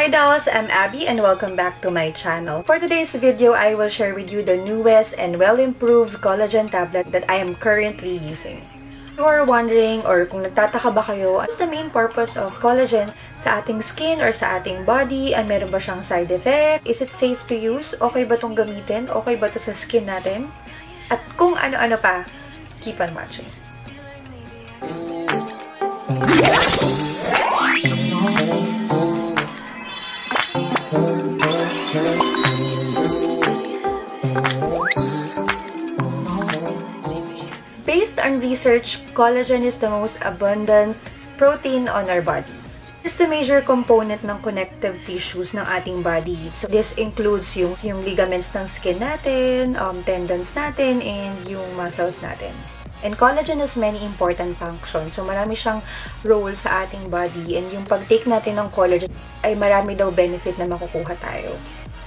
Hi dolls, I'm Abby and welcome back to my channel. For today's video, I will share with you the newest and well-improved collagen tablet that I am currently using. If you are wondering or kung nagtataka ba kayo, what's the main purpose of collagen sa ating skin or sa ating body? And meron ba siyang side effect? Is it safe to use? Okay ba itong gamitin? Okay ba to sa skin natin? At kung ano-ano pa, keep on watching. Research, collagen is the most abundant protein on our body. It's the major component ng connective tissues ng ating body. So, this includes yung, yung ligaments ng skin natin, um, tendons natin, and yung muscles natin. And collagen has many important functions. So, marami siyang role sa ating body. And yung pag-take natin ng collagen, ay marami daw benefit na makukuha tayo.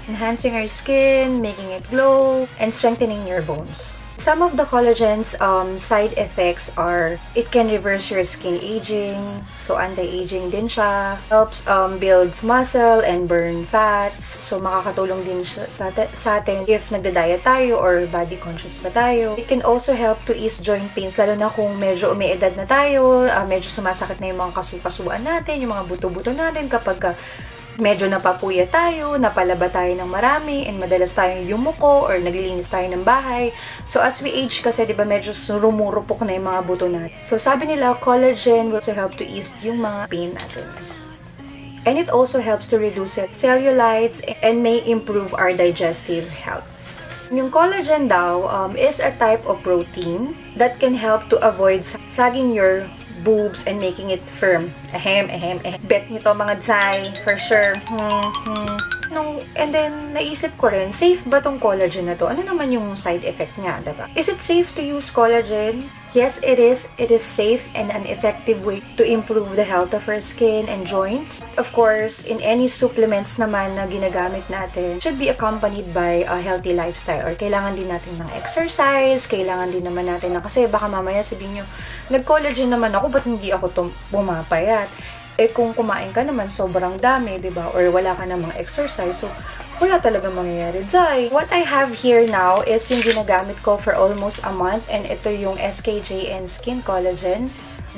Enhancing our skin, making it glow, and strengthening your bones. Some of the collagen's um, side effects are it can reverse your skin aging. So, anti-aging din siya. Helps um, builds muscle and burn fats. So, makakatulong din siya sa, sa atin if nagda-diet tayo or body conscious ba tayo. It can also help to ease joint pains, lalo na kung medyo umiedad na tayo, uh, medyo sumasakit na yung mga kasukasuan natin, yung mga buto-buto natin kapag uh, medyo napapuya tayo, napalaba tayo ng marami, and madalas tayong yumuko or naglilinis tayo ng bahay. So, as we age kasi, di ba, medyo rumurupok na yung mga buto natin. So, sabi nila, collagen will help to ease yung mga pain natin. And it also helps to reduce it, cellulites and may improve our digestive health. Yung collagen daw um, is a type of protein that can help to avoid sagging your boobs and making it firm. Ahem, ahem, ahem. Bet nyo to mga dzai, for sure. Hmm, hmm. Nung, and then, naisip ko rin, safe ba tong collagen na to? Ano naman yung side effect niya, diba? Is it safe to use collagen? Yes, it is. It is safe and an effective way to improve the health of our skin and joints. Of course, in any supplements naman na ginagamit natin, should be accompanied by a healthy lifestyle or kailangan din natin ng exercise, kailangan din naman natin na kasi baka mamaya sabihin nyo, nag-collagen naman ako, ba't hindi ako pumapayat? Eh kung kumain ka naman sobrang dami, 'di ba? Or wala ka namang exercise. So wala talaga mangyayari. Zai, what I have here now is yung ginagamit ko for almost a month and ito yung SKJN Skin Collagen.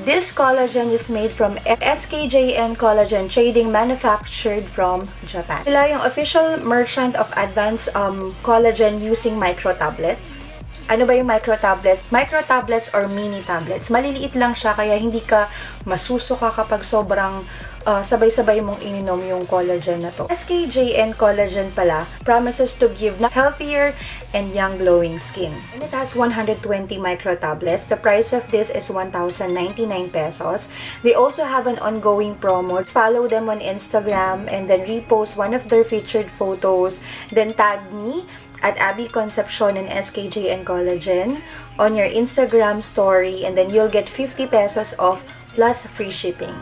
This collagen is made from SKJN Collagen Trading manufactured from Japan. Sila yung official merchant of advanced um, collagen using micro tablets. Ano ba yung micro tablets? Micro tablets or mini tablets. Maliliit lang siya kaya hindi ka masusuka kapag sobrang uh, sabay-sabay mong ininom yung collagen na to. SKJN collagen pala promises to give healthier and young glowing skin. And it has 120 micro tablets. The price of this is 1,099 pesos. They also have an ongoing promo. Follow them on Instagram and then repost one of their featured photos. Then tag me at Abby Concepcion and SKJ and Collagen on your Instagram story and then you'll get 50 pesos off plus free shipping.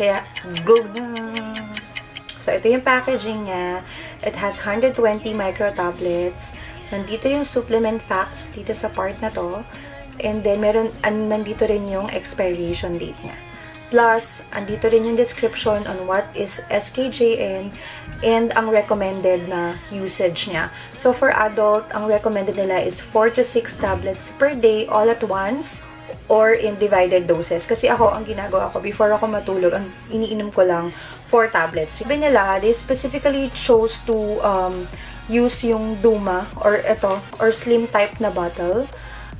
Kaya, na! So, ito yung packaging niya. It has 120 micro tablets. Nandito yung supplement facts dito sa part na to. And then, meron, an, nandito rin yung expiration date niya. Plus, andito rin yung description on what is SKJN and ang recommended na usage niya. So, for adult, ang recommended nila is 4 to 6 tablets per day all at once or in divided doses. Kasi ako, ang ginagawa ko, before ako matulog, ang iniinom ko lang 4 tablets. Sabi nila, they specifically chose to um, use yung Duma or ito, or slim type na bottle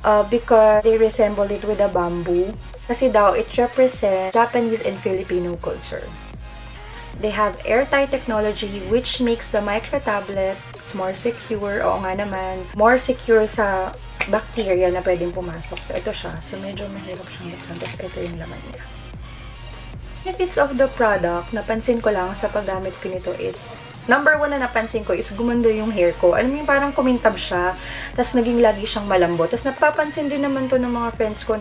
uh, because they resemble it with a bamboo. Kasi daw, it represents Japanese and Filipino culture. They have airtight technology which makes the micro tablet more secure. Oo nga naman, more secure sa bacteria na pwedeng pumasok. So, ito siya. So, medyo mahirap siyang buksan. Tapos, ito yung laman niya. Benefits of the product, napansin ko lang sa paggamit ko nito is Number one na napansin ko is gumanda yung hair ko. Alam yung parang kumintab siya, tapos naging lagi siyang malambot. Tapos napapansin din naman to ng mga friends ko.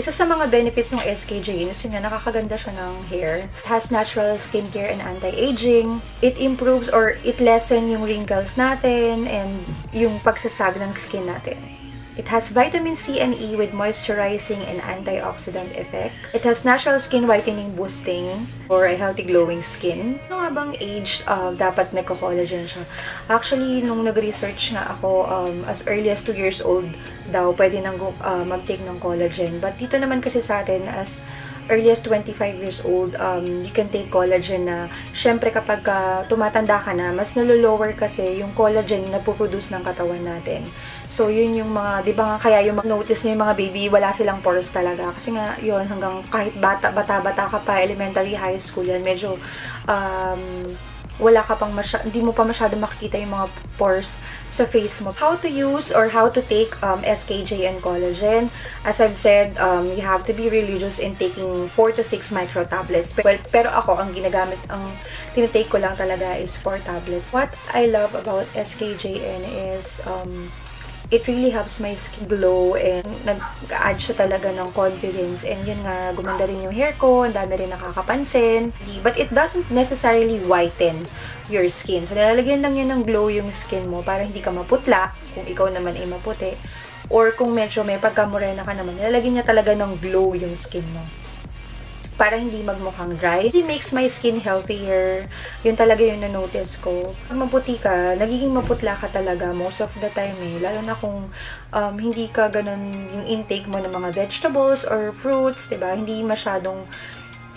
Isa sa mga benefits ng SKJ is yun nga, nakakaganda siya ng hair. It has natural skincare and anti-aging. It improves or it lessen yung wrinkles natin and yung pagsasag ng skin natin. It has vitamin C and E with moisturizing and antioxidant effect. It has natural skin whitening boosting for a healthy glowing skin. Ano nga bang age uh, dapat nagko-collagen siya? Actually, nung nag-research nga ako, um, as early as 2 years old daw, pwede nang uh, mag-take ng collagen. But dito naman kasi sa atin, as early as 25 years old, um, you can take collagen na, syempre kapag uh, tumatanda ka na, mas nalo-lower kasi yung collagen na puproduce ng katawan natin. So, yun yung mga, di ba nga kaya yung mag-notice nyo yung mga baby, wala silang pores talaga. Kasi nga, yun, hanggang kahit bata, bata-bata ka pa, elementary, high school yan, medyo, um, wala ka pang masya, hindi mo pa masyado makikita yung mga pores sa face mo. How to use or how to take um, SKJ and collagen. As I've said, um, you have to be religious in taking 4 to 6 micro tablets. Well, pero ako, ang ginagamit, ang tinitake ko lang talaga is 4 tablets. What I love about SKJN is um, it really helps my skin glow and nag-add siya talaga ng confidence. And yun nga, gumanda rin yung hair ko, ang dami rin nakakapansin. But it doesn't necessarily whiten your skin. So, nilalagyan lang yun ng glow yung skin mo para hindi ka maputla kung ikaw naman ay maputi. Or kung medyo may pagkamorena ka naman, nilalagyan niya talaga ng glow yung skin mo para hindi magmukhang dry. It makes my skin healthier. Yun talaga yung na-notice ko. Pag maputi ka, nagiging maputla ka talaga most of the time eh. Lalo na kung um, hindi ka ganun yung intake mo ng mga vegetables or fruits, ba diba? Hindi masyadong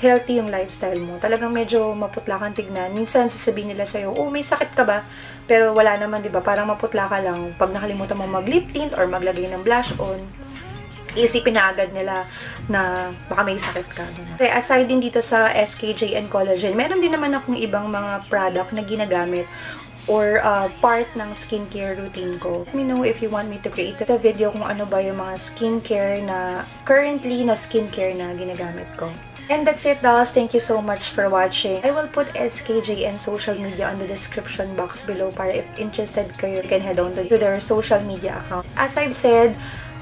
healthy yung lifestyle mo. Talagang medyo maputla kang tignan. Minsan sasabihin nila sa'yo, oh, may sakit ka ba? Pero wala naman, di ba? Parang maputla ka lang pag nakalimutan mo mag-lip tint or maglagay ng blush on isipin na agad nila na baka may sakit ka. Okay, aside din dito sa SKJ and collagen, meron din naman akong ibang mga product na ginagamit or uh, part ng skincare routine ko. Let me know if you want me to create a video kung ano ba yung mga skincare na currently na skincare na ginagamit ko. And that's it, dolls. Thank you so much for watching. I will put SKJ and social media on the description box below para if interested kayo, you can head on to their social media account. As I've said,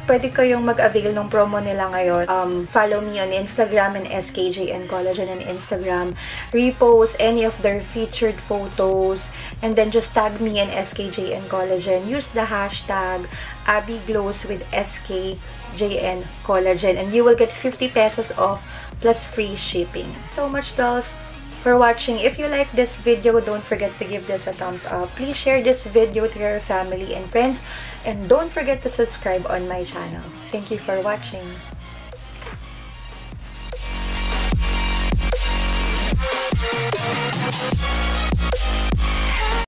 pwede kayong mag-avail ng promo nila ngayon. Um, follow me on Instagram and SKJ and Collagen on Instagram. Repost any of their featured photos. And then just tag me and SKJ and Collagen. Use the hashtag AbbyGlows with SKJN Collagen. And you will get 50 pesos off plus free shipping. So much, dolls! For watching. If you like this video, don't forget to give this a thumbs up. Please share this video to your family and friends. And don't forget to subscribe on my channel. Thank you for watching.